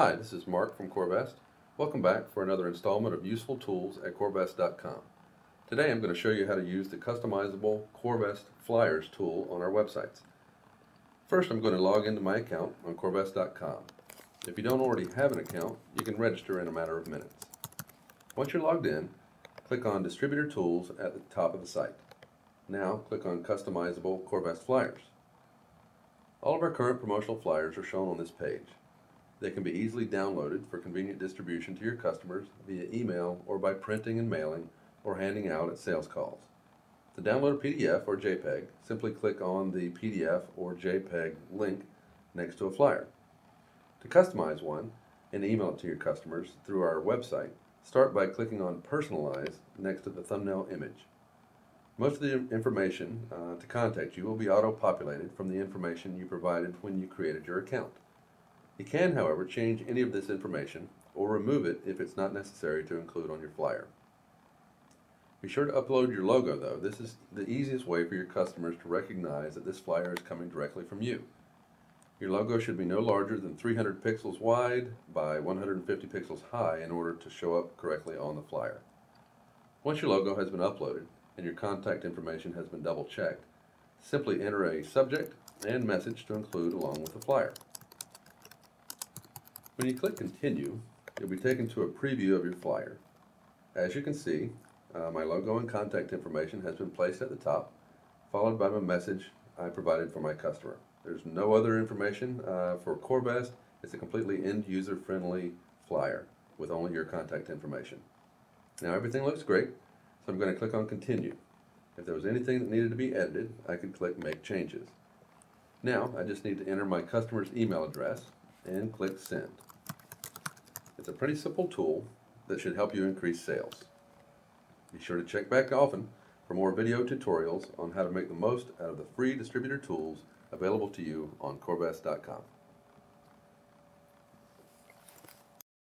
Hi, this is Mark from Corvest. Welcome back for another installment of Useful Tools at Corvest.com. Today I'm going to show you how to use the customizable Corvest Flyers tool on our websites. First I'm going to log into my account on Corvest.com. If you don't already have an account, you can register in a matter of minutes. Once you're logged in, click on Distributor Tools at the top of the site. Now click on Customizable Corvest Flyers. All of our current promotional flyers are shown on this page. They can be easily downloaded for convenient distribution to your customers via email or by printing and mailing or handing out at sales calls. To download a PDF or JPEG, simply click on the PDF or JPEG link next to a flyer. To customize one and email it to your customers through our website, start by clicking on Personalize next to the thumbnail image. Most of the information uh, to contact you will be auto-populated from the information you provided when you created your account. You can, however, change any of this information or remove it if it's not necessary to include on your flyer. Be sure to upload your logo though. This is the easiest way for your customers to recognize that this flyer is coming directly from you. Your logo should be no larger than 300 pixels wide by 150 pixels high in order to show up correctly on the flyer. Once your logo has been uploaded, and your contact information has been double checked, simply enter a subject and message to include along with the flyer. When you click continue, you'll be taken to a preview of your flyer. As you can see, uh, my logo and contact information has been placed at the top, followed by my message I provided for my customer. There's no other information uh, for Corvest. It's a completely end-user friendly flyer with only your contact information. Now everything looks great. So I'm going to click on continue. If there was anything that needed to be edited, I could click make changes. Now I just need to enter my customer's email address and click send. It's a pretty simple tool that should help you increase sales. Be sure to check back often for more video tutorials on how to make the most out of the free distributor tools available to you on Corvest.com.